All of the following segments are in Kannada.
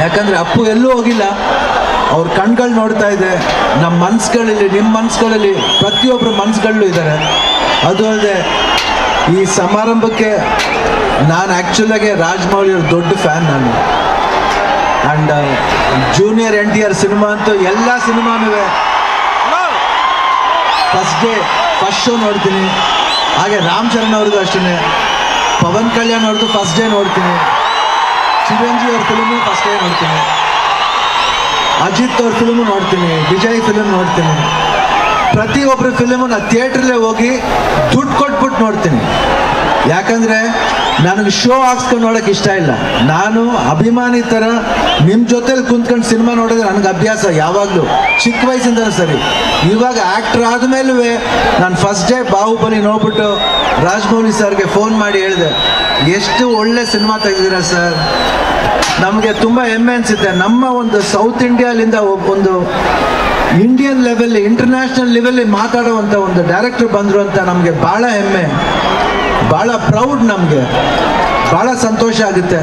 ಯಾಕಂದರೆ ಅಪ್ಪು ಎಲ್ಲೂ ಹೋಗಿಲ್ಲ. ಅವ್ರ ಕಣ್ಗಳು ನೋಡ್ತಾ ಇದೆ. ನಮ್ಮ ಮನ್ಸುಗಳಲ್ಲಿ ನಿಮ್ಮ ಮನ್ಸುಗಳಲ್ಲಿ ಪ್ರತಿಯೊಬ್ಬರ ಮನ್ಸುಗಳಲ್ಲೂ ಇದ್ದಾರೆ ಅದು ಅಲ್ಲದೆ ಈ ಸಮಾರಂಭಕ್ಕೆ ನಾನು ಆ್ಯಕ್ಚುಲಾಗೆ ರಾಜ್ಮೌಳಿ ಅವ್ರ ದೊಡ್ಡ ಫ್ಯಾನ್ ನಾನು. And junior N T R cinema ಅಂತೂ ಎಲ್ಲ ಸಿನಿಮಾನೂ ಫಸ್ಟ್ ಡೇ ಫಸ್ಟ್ ಶೋ ನೋಡ್ತೀನಿ. ಹಾಗೆ ರಾಮ್ ಚರಣ್ ಅವ್ರದ್ದು ಅಷ್ಟೇ ಪವನ್ ಕಲ್ಯಾಣ್ ಅವ್ರದ್ದು ಫಸ್ಟ್ ಡೇ ನೋಡ್ತೀನಿ. ಚಿರಂಜೀವಿ ಅವ್ರ ಫಿಲ್ಮು ಫಸ್ಟ್ ಡೇ ನೋಡ್ತೀನಿ. ಅಜಿತ್ ಅವ್ರ ಫಿಲ್ಮು ನೋಡ್ತೀನಿ, ವಿಜಯ್ ಫಿಲ್ಮ್ ನೋಡ್ತೀನಿ. ಪ್ರತಿಯೊಬ್ಬರ ಫಿಲ್ಮು ನಾನು ಥಿಯೇಟ್ರಲ್ಲೇ ಹೋಗಿ ದುಡ್ಡು ಕೊಟ್ಬಿಟ್ಟು ನೋಡ್ತೀನಿ. ಯಾಕಂದರೆ ನನಗೆ ಶೋ ಹಾಕ್ಸ್ಕೊಂಡು ನೋಡೋಕೆ ಇಷ್ಟ ಇಲ್ಲ. ನಾನು ಅಭಿಮಾನಿ ಥರ ನಿಮ್ಮ ಜೊತೆಲಿ ಕುಂತ್ಕೊಂಡು ಸಿನಿಮಾ ನೋಡಿದ್ರೆ ನನಗೆ ಅಭ್ಯಾಸ ಯಾವಾಗಲೂ. ಚಿಕ್ಕ ವಯಸ್ಸಿಂದ ಸರಿ. ಇವಾಗ ಆ್ಯಕ್ಟ್ರ್ ಆದಮೇಲೂ ನಾನು ಫಸ್ಟ್ ಡೇ ಬಾಹುಬಲಿ ನೋಡ್ಬಿಟ್ಟು ರಾಜಮೌಳಿ ಸರ್ಗೆ ಫೋನ್ ಮಾಡಿ ಹೇಳಿದೆ, ಎಷ್ಟು ಒಳ್ಳೆ ಸಿನಿಮಾ ತೆಗೆದಿರ ಸರ್ ನಮಗೆ ತುಂಬ ಹೆಮ್ಮೆ ಅನಿಸುತ್ತೆ. ನಮ್ಮ ಒಂದು ಸೌತ್ ಇಂಡಿಯಾಲಿಂದ ಒಂದು ಇಂಡಿಯನ್ ಲೆವೆಲ್ ಇಂಟರ್ನ್ಯಾಷನಲ್ ಲೆವೆಲ್ಲಿ ಮಾತಾಡುವಂಥ ಒಂದು ಡೈರೆಕ್ಟರ್ ಬಂದರು ಅಂತ ನಮಗೆ ಭಾಳ ಹೆಮ್ಮೆ. ಭಾಳ ಪ್ರೌಡ್ ನಮಗೆ. ಭಾಳ ಸಂತೋಷ ಆಗುತ್ತೆ.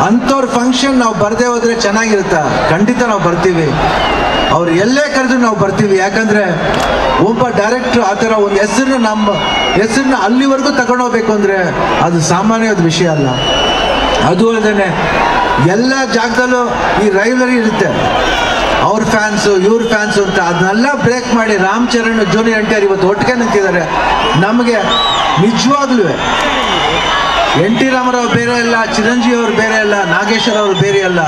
ಅಂಥವ್ರ ಫಂಕ್ಷನ್ ನಾವು ಬರದೇ ಹೋದರೆ ಚೆನ್ನಾಗಿರುತ್ತಾ? ಖಂಡಿತ ನಾವು ಬರ್ತೀವಿ. ಅವ್ರು ಎಲ್ಲೇ ಕರೆದ್ರು ನಾವು ಬರ್ತೀವಿ. ಯಾಕಂದರೆ ಒಬ್ಬ ಡೈರೆಕ್ಟ್ರು ಆ ಥರ ಒಂದು ಹೆಸರನ್ನ ನಮ್ಮ ಹೆಸರನ್ನ ಅಲ್ಲಿವರೆಗೂ ತಗೊಂಡೋಗ್ಬೇಕು ಅಂದರೆ ಅದು ಸಾಮಾನ್ಯವಾದ ವಿಷಯ ಅಲ್ಲ. ಅದು ಅಲ್ಲದೆ ಎಲ್ಲ ಜಾಗದಲ್ಲೂ ಈ ರೈವಲರಿ ಇರುತ್ತೆ. ಅವ್ರ ಫ್ಯಾನ್ಸು ಇವ್ರ ಫ್ಯಾನ್ಸು ಅಂತ ಅದನ್ನೆಲ್ಲ ಬ್ರೇಕ್ ಮಾಡಿ ರಾಮ್ ಚರಣ್ ಜೋನಿ ಎನ್ ಆರ್ ಇವತ್ತು ಒಟ್ಟಿಗೆ ನಿಂತಿದ್ದಾರೆ. ನಮಗೆ ನಿಜವಾಗ್ಲೂ ಎನ್ ಟಿ ರಾಮರಾವ್ ಬೇರೆ ಅಲ್ಲ, ಚಿರಂಜೀವಿ ಅವ್ರು ಬೇರೆ ಅಲ್ಲ, ನಾಗೇಶ್ವರ ಅವ್ರು ಬೇರೆ ಅಲ್ಲ.